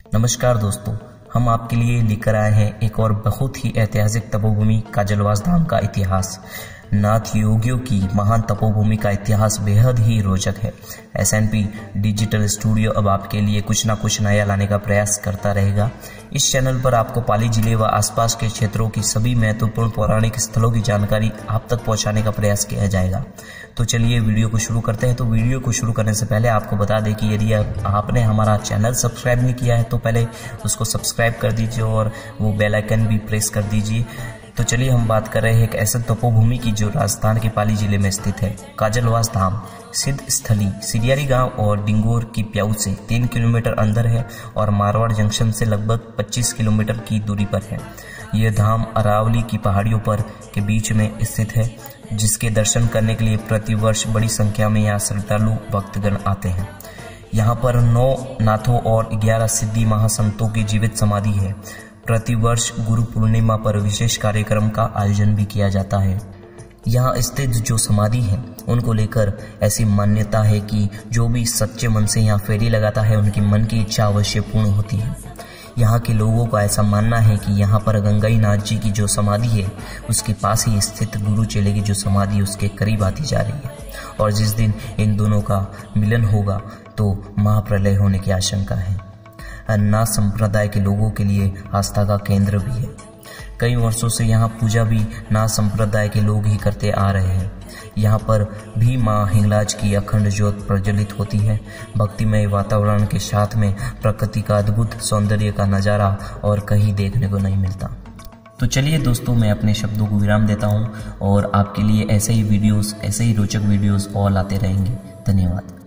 नमस्कार दोस्तों, हम आपके लिए लेकर आए हैं एक और बहुत ही ऐतिहासिक तपोभूमि काजलवास धाम का इतिहास। नाथ योगियों की महान तपोभूमि का इतिहास बेहद ही रोचक है। एसएनपी डिजिटल स्टूडियो अब आपके लिए कुछ ना कुछ नया लाने का प्रयास करता रहेगा। इस चैनल पर आपको पाली ज़िले व आसपास के क्षेत्रों की सभी महत्वपूर्ण पौराणिक स्थलों की जानकारी आप तक पहुँचाने का प्रयास किया जाएगा। तो चलिए वीडियो को शुरू करते हैं। तो वीडियो को शुरू करने से पहले आपको बता दें कि यदि आपने हमारा चैनल सब्सक्राइब नहीं किया है तो पहले उसको सब्सक्राइब कर दीजिए और वो बेलाइकन भी प्रेस कर दीजिए। तो चलिए हम बात कर रहे हैं एक ऐसे तपोभूमि की जो राजस्थान के पाली ज़िले में स्थित है, काजलवास धाम, सिद्ध स्थली, सिरियारी गाँव और डिंगोर की प्याऊ से तीन किलोमीटर अंदर है और मारवाड़ जंक्शन से लगभग 25 किलोमीटर की दूरी पर है। यह धाम अरावली की पहाड़ियों पर के बीच में स्थित है, जिसके दर्शन करने के लिए प्रतिवर्ष बड़ी संख्या में यहाँ श्रद्धालु भक्तगण आते हैं। यहाँ पर नौ नाथों और ग्यारह सिद्धि महासंतों की जीवित समाधि है। प्रतिवर्ष गुरु पूर्णिमा पर विशेष कार्यक्रम का आयोजन भी किया जाता है। यहाँ स्थित जो समाधि है, उनको लेकर ऐसी मान्यता है कि जो भी सच्चे मन से यहाँ फेरी लगाता है, उनकी मन की इच्छा अवश्य पूर्ण होती है। यहाँ के लोगों का ऐसा मानना है कि यहाँ पर गंगाई नाथ जी की जो समाधि है, उसके पास ही स्थित गुरु चेले की जो समाधि उसके करीब आती जा रही है। और जिस दिन इन दोनों का मिलन होगा तो महाप्रलय होने की आशंका है। अन्ना संप्रदाय के लोगों के लिए आस्था का केंद्र भी है। कई वर्षों से यहाँ पूजा भी ना संप्रदाय के लोग ही करते आ रहे हैं। यहाँ पर भी माँ हिंगलाज की अखंड ज्योत प्रज्वलित होती है। भक्तिमय वातावरण के साथ में प्रकृति का अद्भुत सौंदर्य का नज़ारा और कहीं देखने को नहीं मिलता। तो चलिए दोस्तों, मैं अपने शब्दों को विराम देता हूँ और आपके लिए ऐसे ही वीडियोस ऐसे ही रोचक वीडियोस और लाते रहेंगे। धन्यवाद।